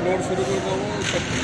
floor शुरू कर दो